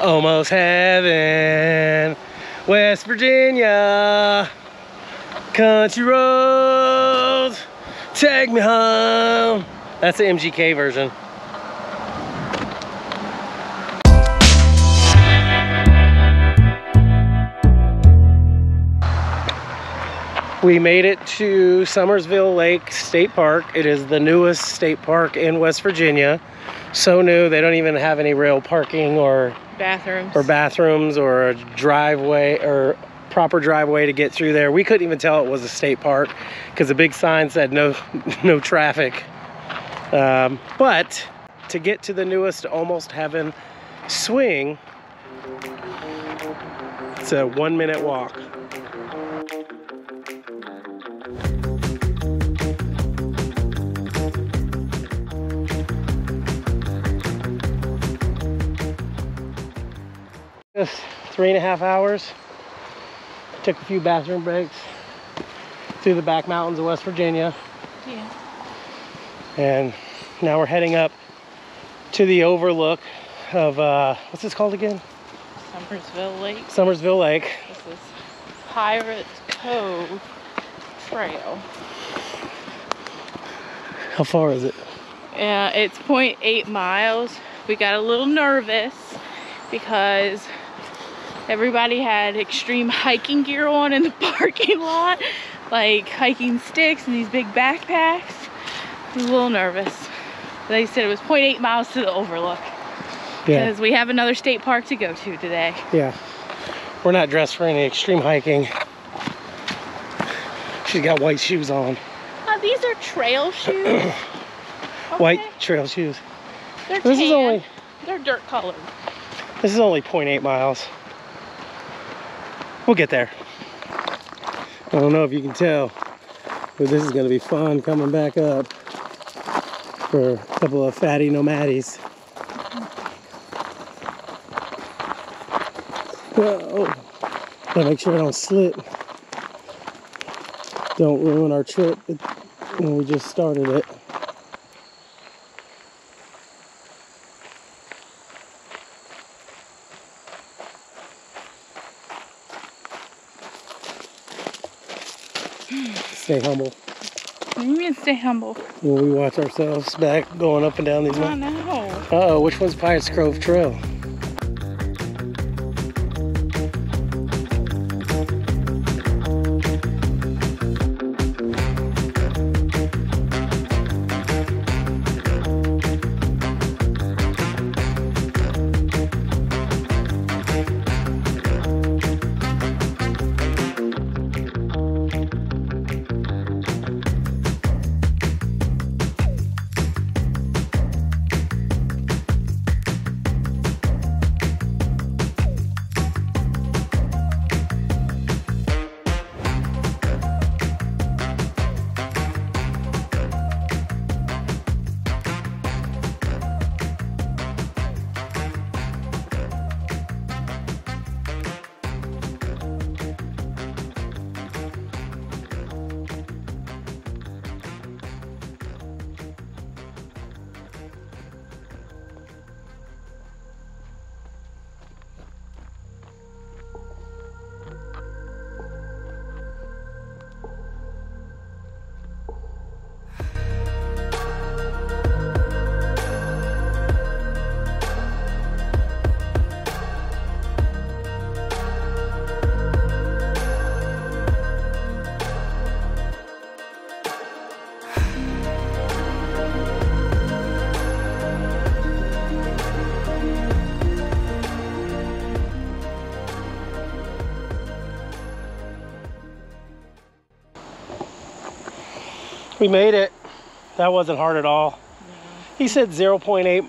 Almost heaven. West Virginia. Country roads. Take me home. That's the MGK version. We made it to Summersville Lake State Park. It is the newest state park in West Virginia. So new, they don't even have any real parking or Bathrooms. or bathrooms or a driveway or proper driveway to get through there. We couldn't even tell it was a state park because the big sign said no no traffic. Um, but to get to the newest Almost Heaven swing, it's a one minute walk. Just three and a half hours. Took a few bathroom breaks through the back mountains of West Virginia. Yeah. And now we're heading up to the overlook of, uh, what's this called again? Summersville Lake. Summersville Lake. This is Pirate Cove Trail. How far is it? Yeah, it's 0.8 miles. We got a little nervous because everybody had extreme hiking gear on in the parking lot, like hiking sticks and these big backpacks. I was a little nervous. They said it was 0.8 miles to the overlook Yeah, because we have another state park to go to today. yeah. We're not dressed for any extreme hiking. She's got white shoes on. Uh, these are trail shoes. White trail shoes. They're This is tan. only They're dirt colored. this is only 0.8 miles. We'll get there. I don't know if you can tell, but this is gonna be fun coming back up for a couple of fatty nomades. Whoa. Gotta make sure I don't slip. Don't ruin our trip when we just started it. Stay humble. You mean stay humble. When we watch ourselves back going up and down these I mountains. know. Uh oh, which one's Pirates Cove Trail? We made it. That wasn't hard at all. He said 0.8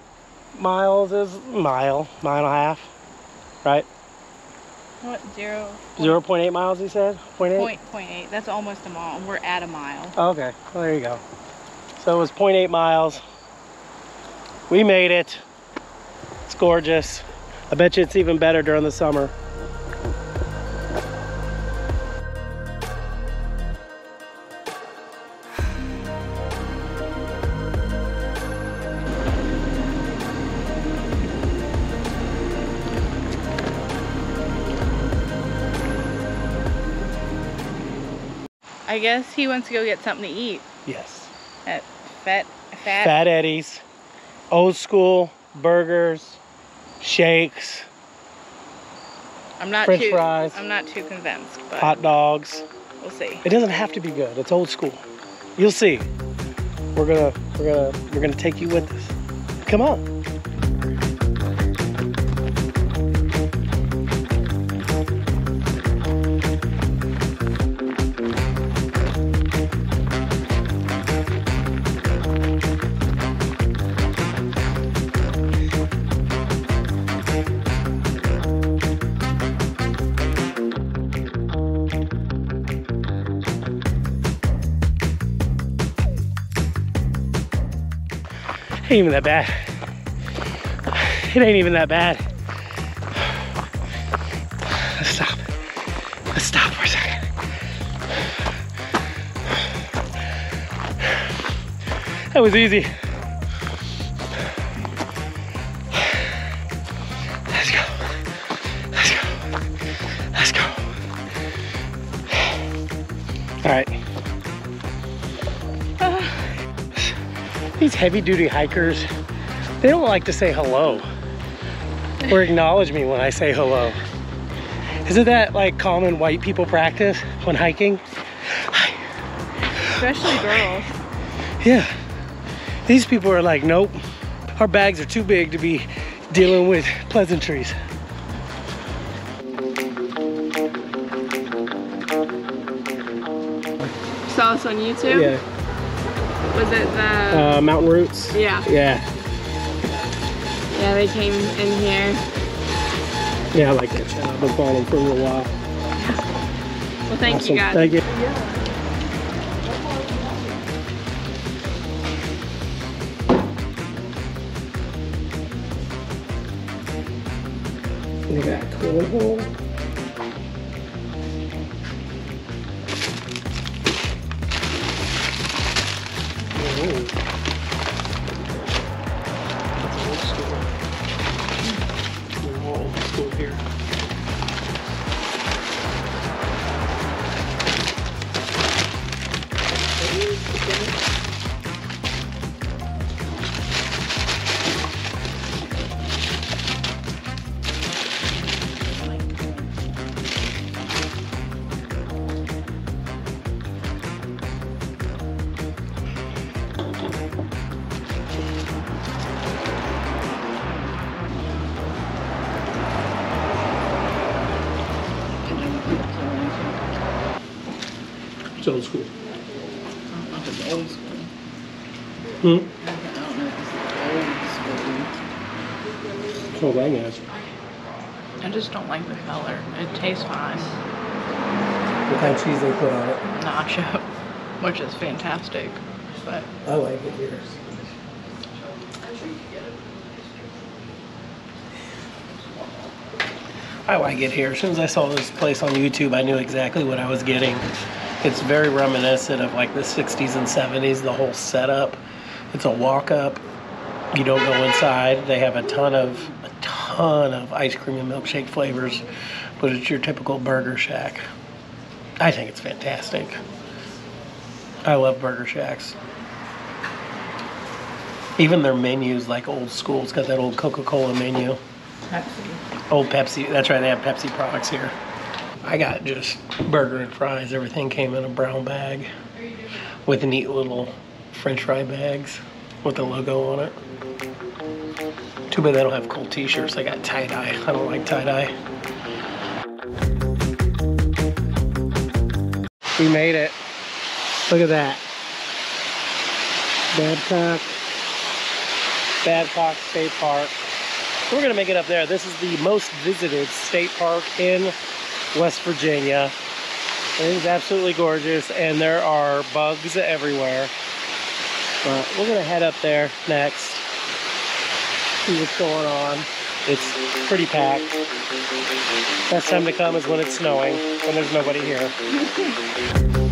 miles is mile, mile and a half, right? What? Zero. 0.8 miles, he said? 0.8? Point, point eight. That's almost a mile. We're at a mile. Okay, well, there you go. So it was 0.8 miles. We made it. It's gorgeous. I bet you it's even better during the summer. I guess he wants to go get something to eat Yes. at Fat Fat. Fat Eddie's, old school burgers, shakes, I'm not French too. fries. I'm not too convinced, but hot dogs. we'll see. It doesn't have to be good. It's old school. You'll see. We're gonna we're gonna we're gonna take you with us. Come on. Ain't even that bad. It ain't even that bad. Let's stop. Let's stop for a second. That was easy. These heavy duty hikers, they don't like to say hello or acknowledge me when I say hello. Isn't that like common white people practice when hiking? Especially girls. Yeah. These people are like, nope, our bags are too big to be dealing with pleasantries. Saw us on YouTube. Was it the? Uh, mountain roots. yeah. Yeah. Yeah, they came in here. Yeah, I like that channel. I've been following for a little while. Well, thank Awesome. you guys. Thank you. We got cornhole. It tastes fine. What kind of cheese they put on it? Nacho, which is fantastic. But I like it here. I like it here. As soon as I saw this place on YouTube, I knew exactly what I was getting. It's very reminiscent of like the 60s and 70s, the whole setup. It's a walk up. You don't go inside. They have a ton of a ton of ice cream and milkshake flavors, but it's your typical burger shack. I think it's fantastic. I love burger shacks. Even their menus like old school. It's got that old Coca-Cola menu. Pepsi. Old Pepsi. That's right. They have Pepsi products here. I got just burger and fries. Everything came in a brown bag with neat little French fry bags with the logo on it. Too bad they don't have cool T-shirts. I got tie dye. I don't like tie We made it. Look at that. Babcock. Babcock State Park. We're gonna make it up there. This is the most visited state park in West Virginia. It is absolutely gorgeous and there are bugs everywhere. But we're gonna head up there next. See what's going on. It's pretty packed. Best time to come is when it's snowing, when there's nobody here.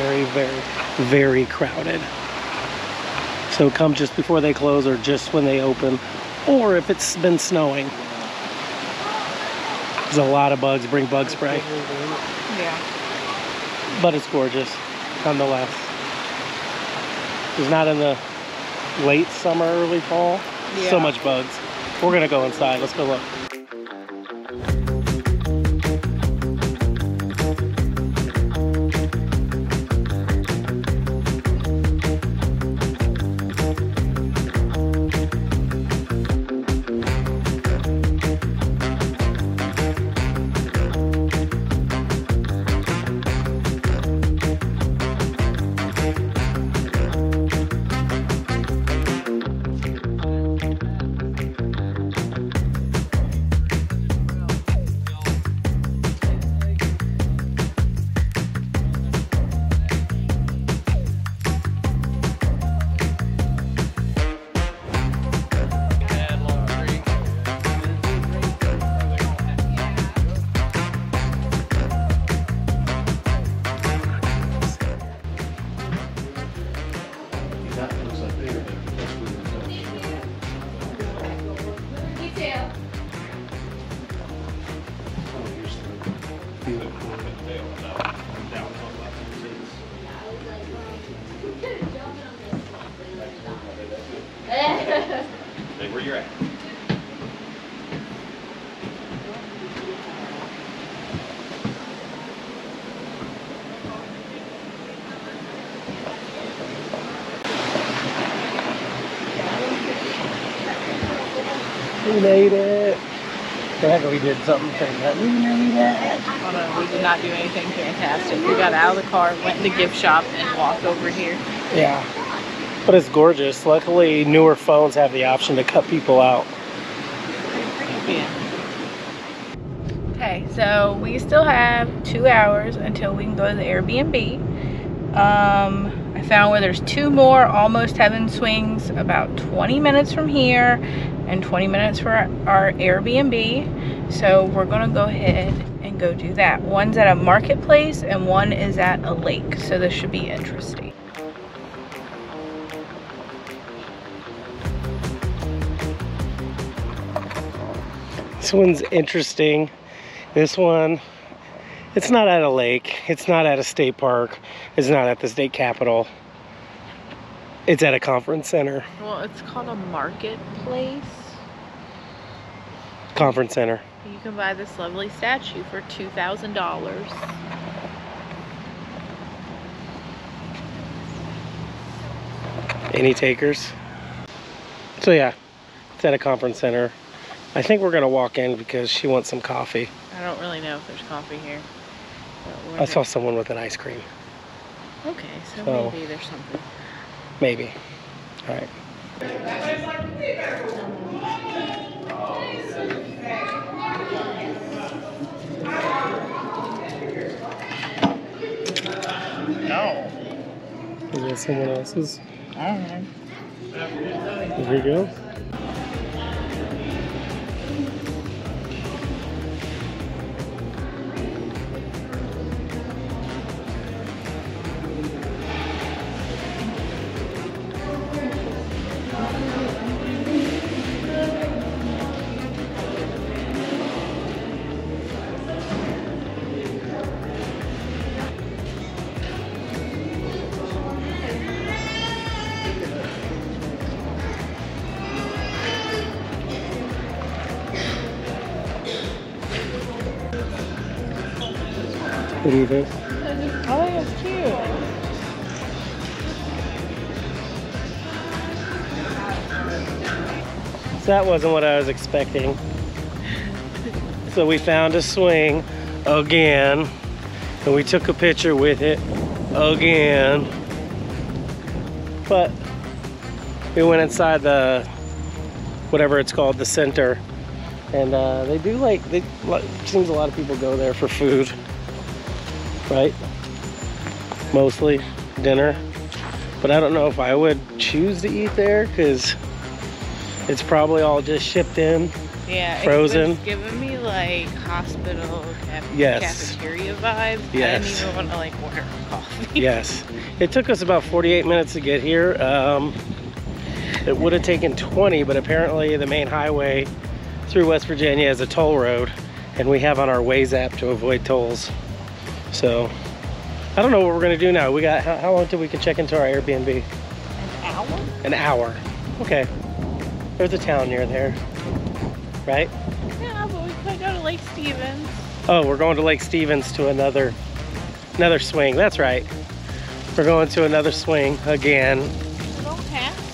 very, very very crowded. So come just before they close or just when they open, or if it's been snowing. There's a lot of bugs, bring bug spray. Yeah. But it's gorgeous, nonetheless. It's not in the late summer, early fall. Yeah. So much bugs. We're gonna go inside, let's go look. Obrigado. We made it. I heck we did something fantastic. We made it. Oh, no, we did not do anything fantastic. We got out of the car, went in the gift shop, and walked over here. Yeah. But it's gorgeous. Luckily, newer phones have the option to cut people out. Yeah. Okay, so we still have two hours until we can go to the Airbnb. Um, I found where there's two more almost heaven swings about 20 minutes from here and 20 minutes for our Airbnb. So we're gonna go ahead and go do that. One's at a marketplace and one is at a lake. So this should be interesting. This one's interesting. This one, it's not at a lake. It's not at a state park. It's not at the state capitol. It's at a conference center. Well, it's called a marketplace. Conference center. You can buy this lovely statue for $2,000. Any takers? So yeah, it's at a conference center. I think we're gonna walk in because she wants some coffee. I don't really know if there's coffee here. I saw someone with an ice cream. Okay, so, so- maybe there's something. Maybe. All right. No. Is that someone else's? I don't know. Here we go. What do you think? I think it's cute. So that wasn't what I was expecting. So we found a swing again, and we took a picture with it again. But we went inside the whatever it's called, the center, and uh, they do like. They like, seems a lot of people go there for food, right? Mostly dinner. But I don't know if I would choose to eat there because it's probably all just shipped in. Yeah, Frozen. It was giving me like hospital Yes. cafeteria vibes. I Yes. didn't even want to like order coffee. Yes. It took us about 48 minutes to get here. Um, it would have taken 20, but apparently the main highway through West Virginia is a toll road, and we have on our Waze app to avoid tolls. So I don't know what we're gonna do now. We got how, how long till we can check into our Airbnb? An hour? An hour. Okay. There's a town near there, right? Yeah, but we could go to Lake Stephens. Oh, we're going to Lake Stephens to another another swing. That's right. We're going to another swing again.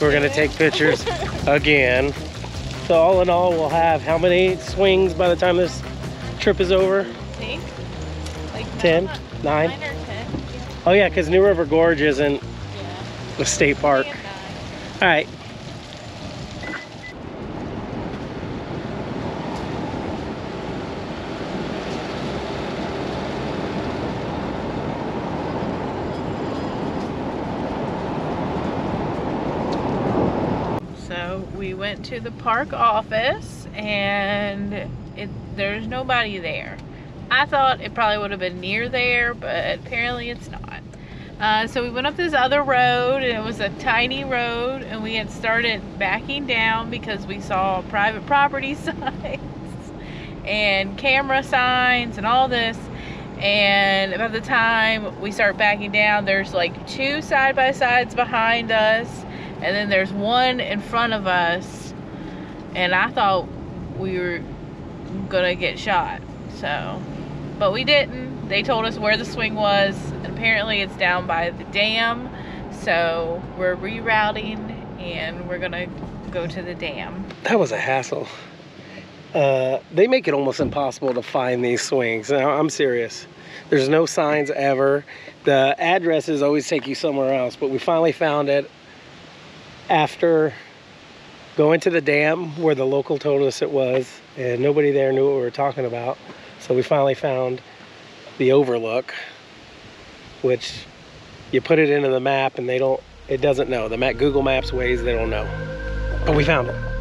We're gonna to. take pictures again. So all in all, we'll have how many swings by the time this trip is over? See? Ten? nine, Nine? nine or ten. Oh yeah, because New River Gorge isn't Yeah. a state park. All right. So we went to the park office and it, there's nobody there. I thought it probably would have been near there, but apparently it's not. Uh, so we went up this other road and it was a tiny road and we had started backing down because we saw private property signs and camera signs and all this. And by the time we start backing down, there's like two side by sides behind us and then there's one in front of us and i thought we were gonna get shot so but we didn't they told us where the swing was apparently it's down by the dam so we're rerouting and we're gonna go to the dam That was a hassle. Uh, they make it almost impossible to find these swings. Now, I'm serious. There's no signs ever. The addresses always take you somewhere else, but we finally found it after going to the dam where the local told us it was, and nobody there knew what we were talking about. So we finally found the overlook, which you put it into the map and they don't, it doesn't know. The map, Google Maps Waze, they don't know. But we found it.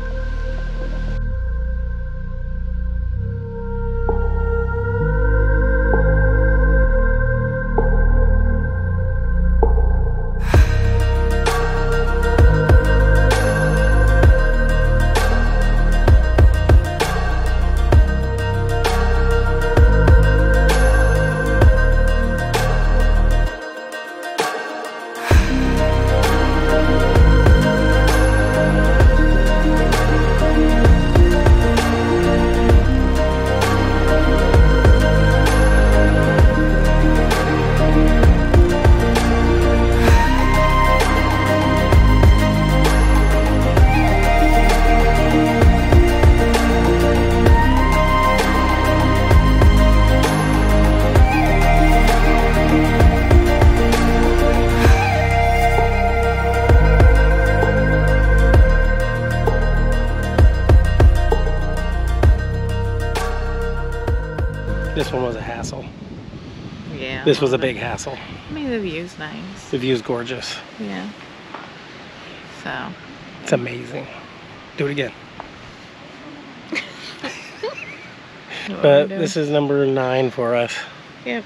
This one was a hassle. yeah This was a big hassle. i mean the view's nice The view's gorgeous. yeah so It's amazing. Do it again. But this is number nine for us. Yep.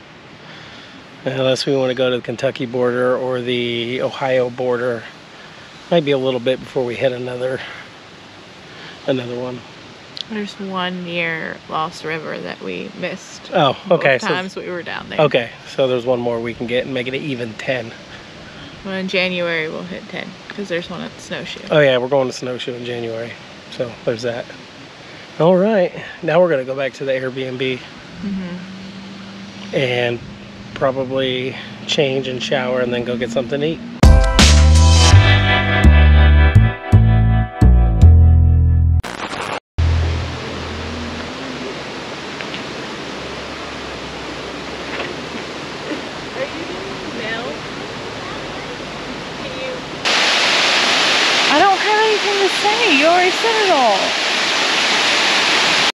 Unless we want to go to the Kentucky border or the Ohio border. Might be a little bit before we hit another another one. There's one near lost river that we missed Oh, okay. both So times we were down there okay, so there's one more we can get and make it an even ten. well, in january we'll hit 10 because there's one at snowshoe Oh yeah, we're going to snowshoe in January. So there's that. All right, now we're gonna go back to the Airbnb hmm and probably change and shower and then go get something to eat.